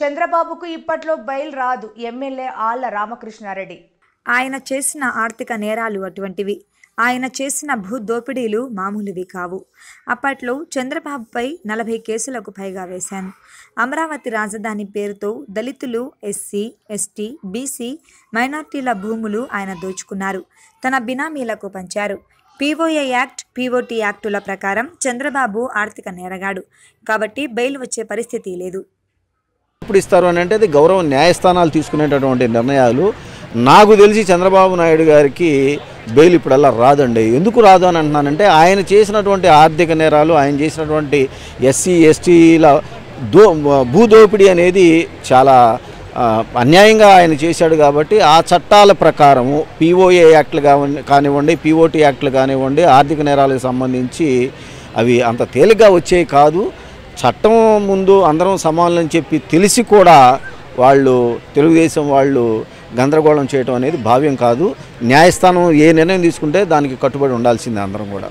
చంద్రబాబుకు ఇప్పట్లో బెయిల్ రాదు ఎమ్మెల్యే ఆళ్ళ రామకృష్ణారెడ్డి. ఆయన చేసిన ఆర్థిక నేరాలు అటువంటివి. ఆయన చేసిన భూ దోపిడీలు మామూలువి కావు. అప్పట్లో చంద్రబాబుపై నలభై కేసులకు పైగా వేశాను. అమరావతి రాజధాని పేరుతో దళితులు ఎస్సీ ఎస్టీ బీసీ మైనార్టీల భూములు ఆయన దోచుకున్నారు. తన బినామీలకు పంచారు. పీఓఏ యాక్ట్ పీఓటీ యాక్టుల ప్రకారం చంద్రబాబు ఆర్థిక నేరగాడు. కాబట్టి బెయిల్ వచ్చే పరిస్థితి లేదు. ఎప్పుడు ఇస్తారు అని అంటే అది గౌరవ న్యాయస్థానాలు తీసుకునేటటువంటి నిర్ణయాలు. నాకు తెలిసి చంద్రబాబు నాయుడు గారికి బెయిల్ ఇప్పుడల్లా రాదండి. ఎందుకు రాదు అని అంటున్నానంటే ఆయన చేసినటువంటి ఆర్థిక నేరాలు ఆయన చేసినటువంటి ఎస్సీ ఎస్టీల దో భూదోపిడీ అనేది చాలా అన్యాయంగా ఆయన చేశాడు కాబట్టి ఆ చట్టాల ప్రకారము పీఓఏ యాక్ట్లు కానివ్వండి పీఓటీ యాక్ట్లు కానివ్వండి ఆర్థిక నేరాలకు సంబంధించి అవి అంత తేలిగ్గా వచ్చేవి కాదు. చట్టం ముందు అందరం సమానులని చెప్పి తెలిసి కూడా వాళ్ళు తెలుగుదేశం వాళ్ళు గందరగోళం చేయటం అనేది భావ్యం కాదు. న్యాయస్థానం ఏ నిర్ణయం తీసుకుంటే దానికి కట్టుబడి ఉండాల్సిందే అందరం కూడా.